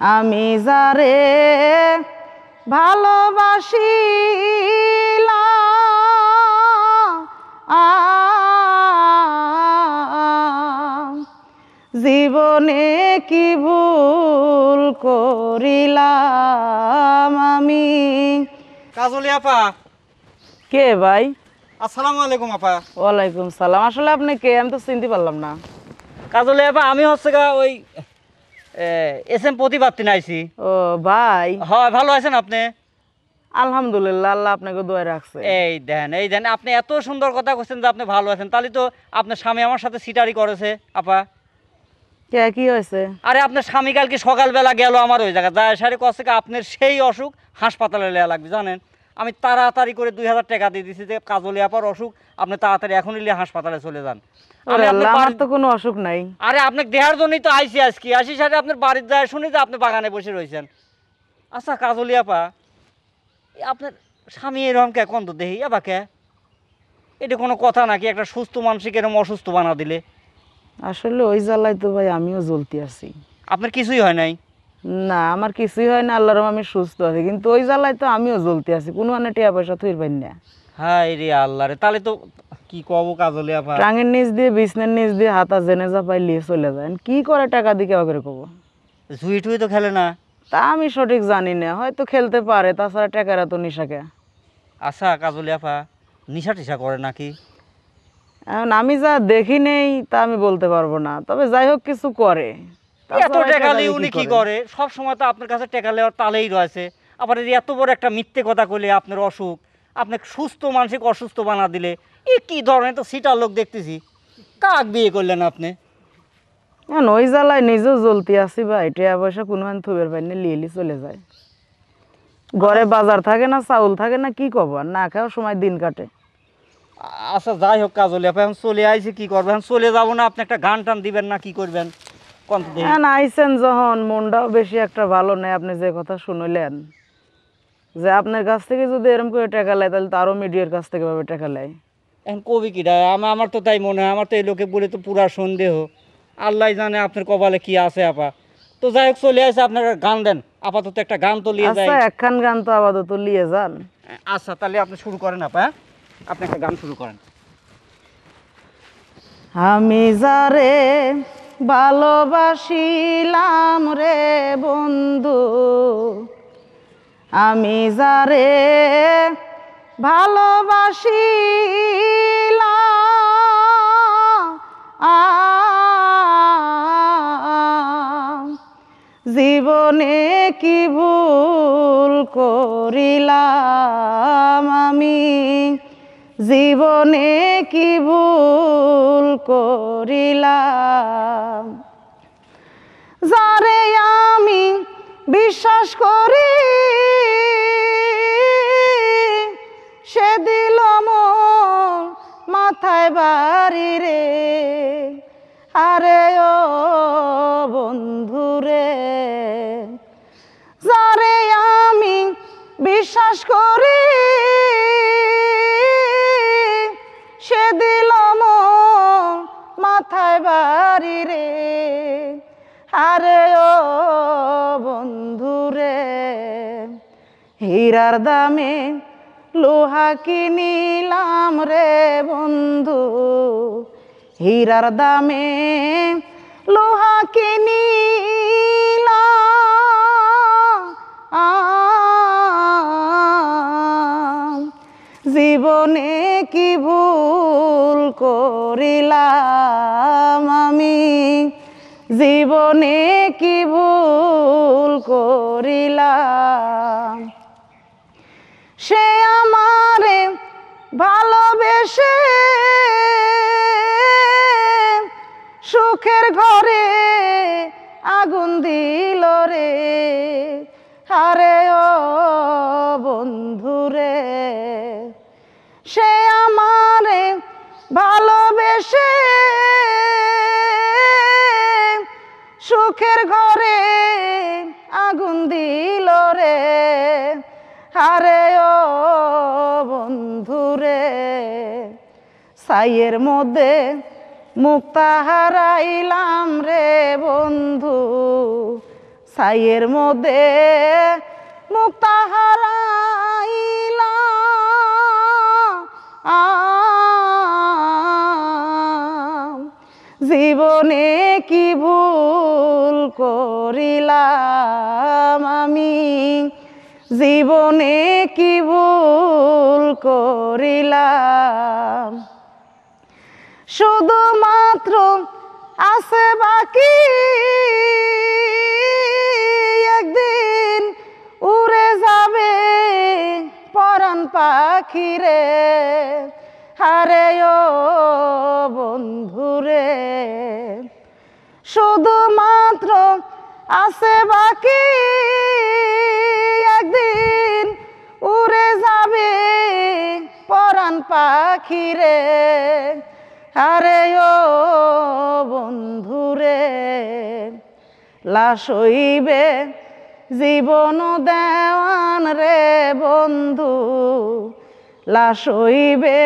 আমি যারে ভালোবাসিলাম জীবনে কি ভুল করিলাম আমি? কাজলি আপা। কে ভাই? আসসালামু আলাইকুম আপা। ওয়ালাইকুম সালাম। আসলে আপনি কে? আমি তো চিনতে পারলাম না। কাজলি আপা আমি হচ্ছে গা ওই এস এম প্রতিবাদ আইছি। ও ভাই। হয় ভালো আছেন আপনি? আলহামদুলিল্লাহ আল্লাহ আপনাকে দোয়া রাখছে। এই দেন এই দেন আপনি এত সুন্দর কথা বলছেন যে আপনি ভালো আছেন। তাহলে তো আপনার স্বামী আমার সাথে সিটারি করেছে আপা। কে কি হয়েছে? আরে আপনার স্বামী কালকে সকালবেলা গেল আমার ওই জায়গায়। যায় সারি কষ্ট আপনার সেই অসুখ হাসপাতালে নেওয়া লাগবে জানেন? আমি তাড়াতাড়ি করে দুই হাজার টাকা দিয়ে দিছি যে কাজলি আপার অসুখ আপনি তাড়াতাড়ি এখনই নিয়ে হাসপাতালে চলে যান। আমার তো কোনো অসুখ নাই। আরে আপনাকে দেহার জন্যই তো আইসি আজকে। আসি সাথে আপনার বাড়ির যায় শুনি যে আপনি বাগানে বসে রয়েছেন। আচ্ছা কাজলি আপা আপনার স্বামী এরকম কে? কোন তো দেহি? আবা কে? এটা কোনো কথা নাকি? একটা সুস্থ মানসিক এরকম অসুস্থ বানা দিলে। আসলে ওই জ্বালায় তো ভাই আমিও জ্বলতে আছি। আপনার কিছুই হয় নাই? না আমার কিছুই হয় না আল্লাহর আমি সুস্থ আছি। কিন্তু ওই জ্বালায় তো আমিও জ্বলতে আছি কোনো মানে টিয়া পয়সা থইর পাই না। রে আল্লাহ রে তাহলে তো কি কব কাজলি আপা টাঙের নিচ দিয়ে বিছনের নিচ দিয়ে হাতা জেনে যা পাই লিয়ে চলে যায়। কি করে টাকা দিয়ে কেউ করে কব? জুই টুই তো খেলে না? তা আমি সঠিক জানি না হয়তো খেলতে পারে তাছাড়া টাকার এত নিশাকে। আচ্ছা কাজলি আপা নিশা টিশা করে নাকি? এখন আমি যা দেখি নেই তা আমি বলতে পারব না। তবে যাই হোক কিছু করে। এত তাছাড়া টাকা নিয়ে উনি কি করে? সব সময় তো আপনার কাছে টাকা নেওয়ার তালেই রয়েছে। আবার এত বড় একটা মিথ্যে কথা কইলে আপনার অসুখ আপনাকে সুস্থ মানসিক অসুস্থ বানা দিলে এ কি ধরনের তো সিটার লোক দেখতেছি? কাক বিয়ে করলেন আপনি? এখন ওই জ্বালায় নিজেও জ্বলতে আসি ভাই টিয়া পয়সা কোনো থুবের পাইনি লিয়ে চলে যায়। ঘরে বাজার থাকে না চাউল থাকে না কি কব আর না খাওয়ার সময় দিন কাটে। আচ্ছা যাই হোক কাজলে আপনি এখন চলে আইছি কি করবেন চলে যাব না আপনি একটা গান টান দিবেন না কি করবেন? এখন আইসেন যখন মনটাও বেশি একটা ভালো নেই আপনি যে কথা শুনলেন। যে আপনার কাছ থেকে যদি এরকম করে টাকা নেয় তাহলে তো আরও মিডিয়ার কাছ থেকে ভাবে টাকা এখন কবি কিটা আমার আমার তো তাই মনে হয় আমার তো এই লোকে বলে তো পুরা সন্দেহ। আল্লাহ জানে আপনার কপালে কি আছে আপা। তো যাই হোক চলে আসে আপনার গান দেন। আপাতত একটা গান তো যায় আচ্ছা একখান গান তো আপাতত লিয়ে যান। আচ্ছা তাহলে আপনি শুরু করেন আপা হ্যাঁ? আপনি একটা গান শুরু করেন। আমি যারে ভালোবাসিলাম রে বন্ধু। আমি যারে ভালোবাসিলাম জীবনে কি ভুল করিলাম আমি? জীবনে কি ভুল করিলাম? যারে আমি বিশ্বাস করি, সে দিল মাথায় বাড়ি রে। আরে ও বন্ধুরে যারে আমি বিশ্বাস করি মাথায় বাড়ি রে? আরে ও বন্ধুরে হীরার দামে লোহা কিনিলাম রে বন্ধু। হীরার দামে লোহা কিনিলাম জীবনে কি ভুল করিলাম আমি? জীবনে কি ভুল করিলাম? সে আমারে ভালোবেসে সুখের ঘরে আগুন দিল রে। আরে ও সুখের ঘরে আগুন দিল রে। আরে ও বন্ধুরে সাইয়ের মধ্যে মুক্তা হারাইলাম রে বন্ধু। সাইয়ের মধ্যে মুক্তাহারাইলাম জীবনে কি ভুল করিলাম আমি? জীবনে কি ভুল করিলাম? শুধুমাত্র আছে বাকি। একদিন উড়ে যাবে পরাণ পাখিরে। হারে ও বন্ধুরে শুধুমাত্র আছে বাকি। একদিন উড়ে যাবে পরাণ পাখিরে আরে ও বন্ধুরে লাশ হইবে জীবন দেওয়ান রে বন্ধু। লাশ হইবে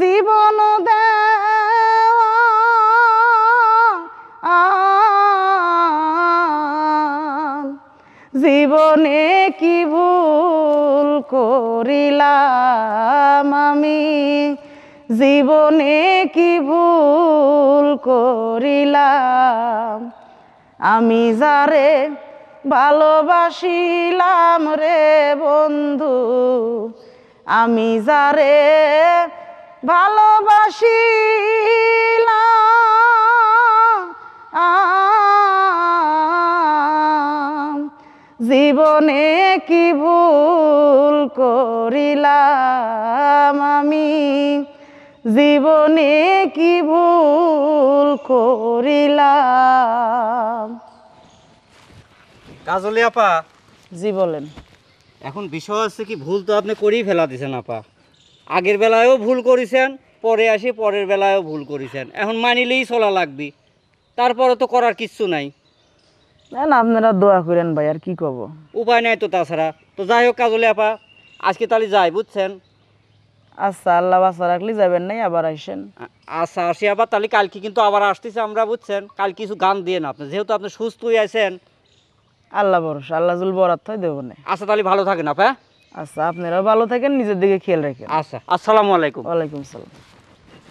জীবন দেওয়ান জীবনে কি ভুল করিলাম আমি? জীবনে কি ভুল করিলাম? আমি যারে ভালোবাসিলাম রে বন্ধু, আমি যারে ভালোবাসিলাম। জীবনে কি ভুল করিলাম আমি? জীবনে কি ভুল করিলাম? কাজলি আপা। জি বলেন। এখন বিষয় হচ্ছে কি ভুল তো আপনি করেই ফেলা দিছেন আপা। আগের বেলায়ও ভুল করেছেন পরে আসি পরের বেলায়ও ভুল করেছেন। এখন মানিলেই চলা লাগবে। তারপরে তো করার কিচ্ছু নাই। না না আপনারা দোয়া করেন ভাই আর কি কব? উপায় নাই তো তাছাড়া। তো যাই হোক কাজলি আপা আজকে তাহলে যাই বুঝছেন? আচ্ছা আল্লাহ বাসা রাখলে যাবেন নাই আবার আইসেন। আ- আচ্ছা আসি আবার তাহলে কালকে কিন্তু আবার আসতেছে আমরা বুঝছেন? কাল কিছু গান দিয়ে না আপনি যেহেতু আপনি সুস্থ হয়ে আছেন। আল্লাহ ভরসা আল্লাহ জুল বরাত হয় দেবো না। আচ্ছা তাহলে ভালো থাকেন আপা আচ্ছা আপনারাও ভালো থাকেন নিজের দিকে খেয়াল রাখেন। আচ্ছা আসসালামু আলাইকুম। ওয়ালাইকুম সালাম।